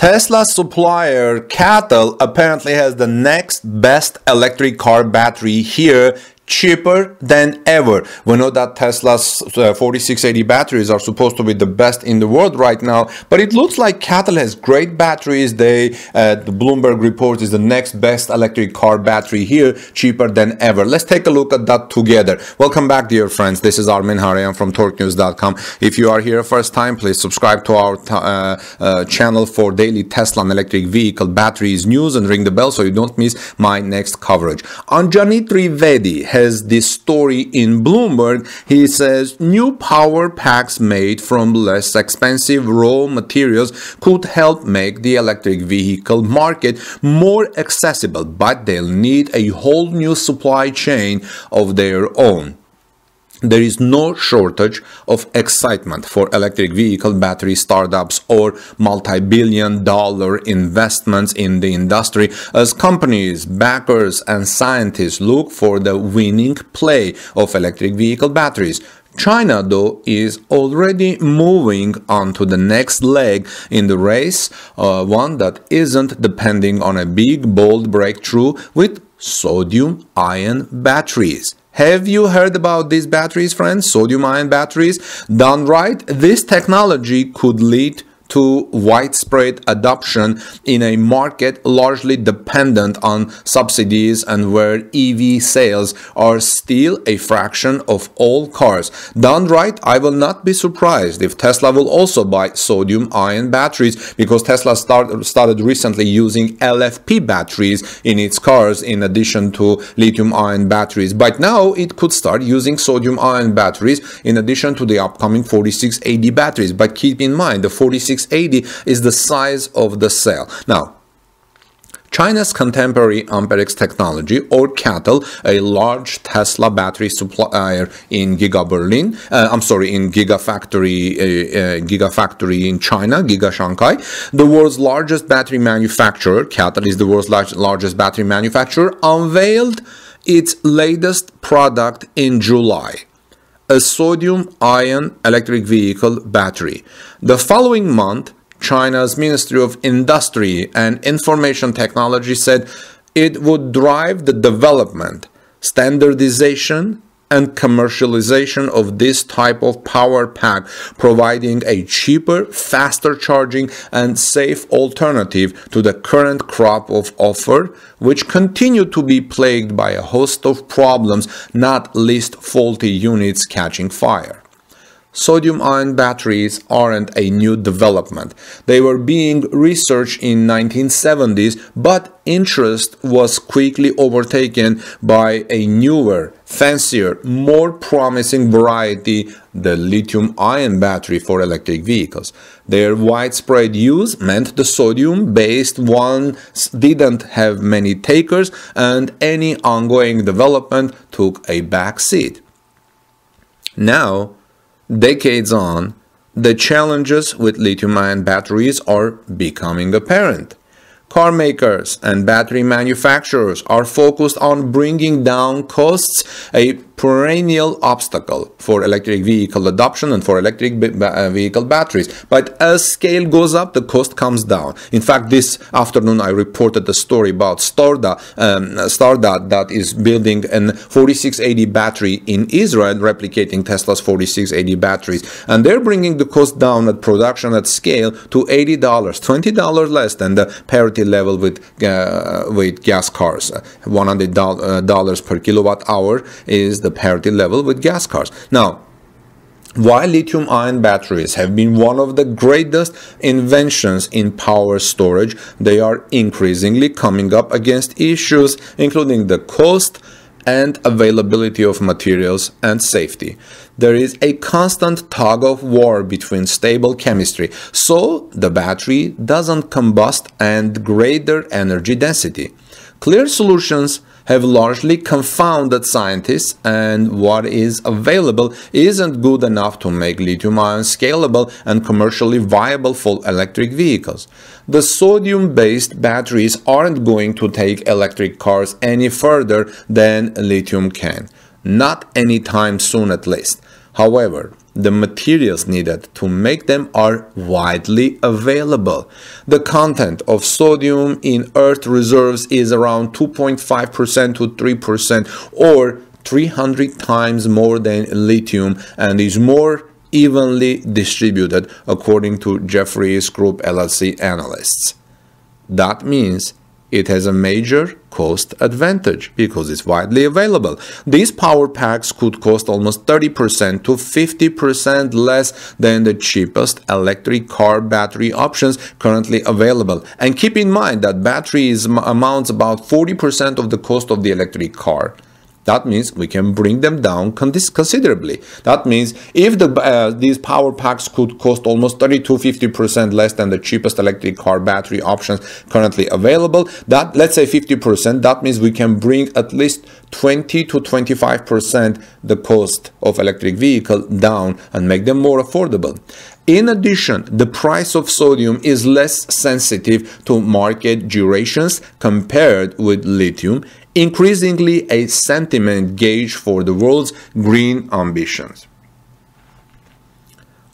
Tesla supplier CATL apparently has the next best electric car battery here cheaper than ever. We know that Tesla's uh, 4680 batteries are supposed to be the best in the world right now, but it looks like CATL has great batteries. They, uh, the Bloomberg report is the next best electric car battery here, cheaper than ever. Let's take a look at that together. Welcome back, dear friends. This is Armen Hareyan from TorqueNews.com. If you are here first time, please subscribe to our uh, uh, channel for daily Tesla and electric vehicle batteries news and ring the bell so you don't miss my next coverage. Anjani Trivedi has this story in Bloomberg. He says new power packs made from less expensive raw materials could help make the electric vehicle market more accessible, but they'll need a whole new supply chain of their own. There is no shortage of excitement for electric vehicle battery startups or multi-billion dollar investments in the industry as companies, backers, and scientists look for the winning play of electric vehicle batteries. China, though, is already moving on to the next leg in the race, uh, one that isn't depending on a big, bold breakthrough with sodium ion batteries. Have you heard about these batteries, friends? Sodium ion batteries? Done right, this technology could lead to widespread adoption in a market largely dependent on subsidies and where EV sales are still a fraction of all cars. Done right, I will not be surprised if Tesla will also buy sodium ion batteries because Tesla start, started recently using LFP batteries in its cars in addition to lithium ion batteries. But now it could start using sodium ion batteries in addition to the upcoming 4680 batteries. But keep in mind the 46 680 is the size of the cell. Now, China's contemporary Amperex technology, or CATL, a large Tesla battery supplier in Giga Berlin, uh, I'm sorry, in Gigafactory, uh, uh, Gigafactory in China, Giga Shanghai, the world's largest battery manufacturer, CATL is the world's large, largest battery manufacturer, unveiled its latest product in July a sodium ion electric vehicle battery. The following month, China's Ministry of Industry and Information Technology said it would drive the development, standardization, and commercialization of this type of power pack, providing a cheaper, faster charging, and safe alternative to the current crop of offer, which continue to be plagued by a host of problems, not least faulty units catching fire. Sodium ion batteries aren't a new development. They were being researched in 1970s, but interest was quickly overtaken by a newer, fancier, more promising variety, the lithium ion battery for electric vehicles. Their widespread use meant the sodium-based ones didn't have many takers and any ongoing development took a back seat. Now, Decades on, the challenges with lithium ion batteries are becoming apparent. Car makers and battery manufacturers are focused on bringing down costs, a perennial obstacle for electric vehicle adoption and for electric uh, vehicle batteries. But as scale goes up, the cost comes down. In fact, this afternoon I reported a story about StoreDot, um, that is building an 4680 battery in Israel, replicating Tesla's 4680 batteries. And they're bringing the cost down at production at scale to $80, $20 less than the parity level with, uh, with gas cars. $100 uh, per kilowatt hour is the the parity level with gas cars. Now, while lithium ion batteries have been one of the greatest inventions in power storage, they are increasingly coming up against issues including the cost and availability of materials and safety. There is a constant tug of war between stable chemistry, so the battery doesn't combust and greater energy density. Clear solutions have largely confounded scientists and what is available isn't good enough to make lithium-ion scalable and commercially viable for electric vehicles. The sodium-based batteries aren't going to take electric cars any further than lithium can. Not anytime soon at least. However, the materials needed to make them are widely available. The content of sodium in Earth reserves is around 2.5% to 3% or 300 times more than lithium and is more evenly distributed according to Jefferies Group LLC analysts. That means it has a major cost advantage because it's widely available. These power packs could cost almost 30% to 50% less than the cheapest electric car battery options currently available. And keep in mind that batteries amounts about 40% of the cost of the electric car. That means we can bring them down considerably. That means if the, uh, these power packs could cost almost 30 to 50% less than the cheapest electric car battery options currently available, that let's say 50%, that means we can bring at least 20 to 25% the cost of electric vehicle down and make them more affordable. In addition, the price of sodium is less sensitive to market durations compared with lithium, increasingly a sentiment gauge for the world's green ambitions.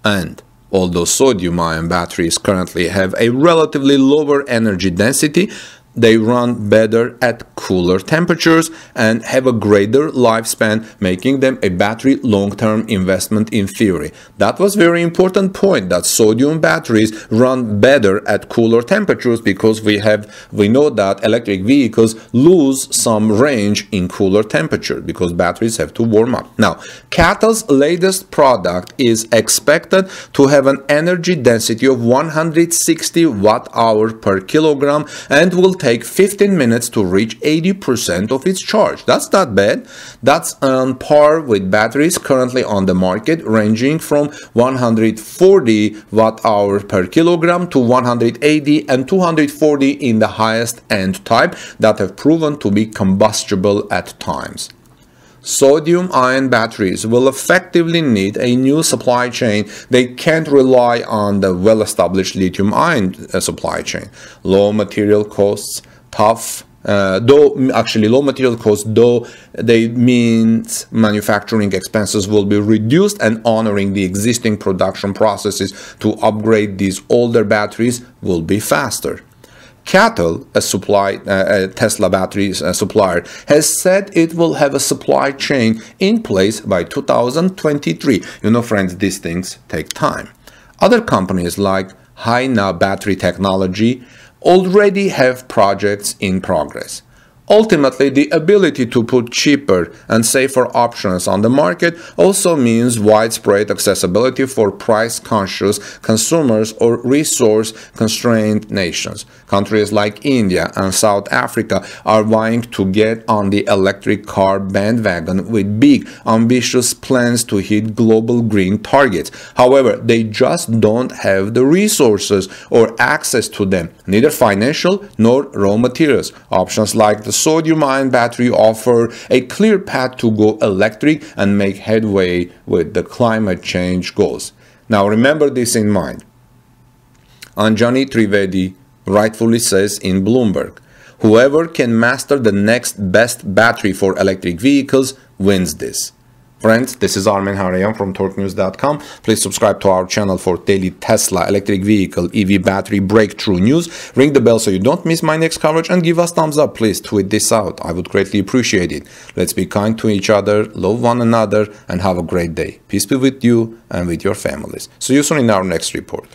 And although sodium ion batteries currently have a relatively lower energy density, they run better at cooler temperatures and have a greater lifespan, making them a battery long-term investment in theory. That was very important point that sodium batteries run better at cooler temperatures because we have we know that electric vehicles lose some range in cooler temperature because batteries have to warm up. Now, CATL's latest product is expected to have an energy density of 160 watt hour per kilogram and will take 15 minutes to reach 80% of its charge. That's not bad. That's on par with batteries currently on the market ranging from 140 watt hour per kilogram to 180 and 240 in the highest end type that have proven to be combustible at times sodium ion batteries will effectively need a new supply chain. They can't rely on the well established lithium ion uh, supply chain. Low material costs, tough uh, though actually low material costs, though they means manufacturing expenses will be reduced and honoring the existing production processes to upgrade these older batteries will be faster. CATL, a supply uh, a Tesla batteries uh, supplier, has said it will have a supply chain in place by 2023. You know, friends, these things take time. Other companies like HiNa Battery Technology already have projects in progress. Ultimately, the ability to put cheaper and safer options on the market also means widespread accessibility for price conscious consumers or resource constrained nations. Countries like India and South Africa are vying to get on the electric car bandwagon with big, ambitious plans to hit global green targets. However, they just don't have the resources or access to them, neither financial nor raw materials. Options like the sodium ion battery offer a clear path to go electric and make headway with the climate change goals. Now remember this in mind. Anjani Trivedi rightfully says in Bloomberg, whoever can master the next best battery for electric vehicles wins this. Friends, this is Armen Hareyan from TorqueNews.com. Please subscribe to our channel for daily Tesla electric vehicle EV battery breakthrough news. Ring the bell so you don't miss my next coverage and give us thumbs up. Please tweet this out. I would greatly appreciate it. Let's be kind to each other, love one another, and have a great day. Peace be with you and with your families. See you soon in our next report.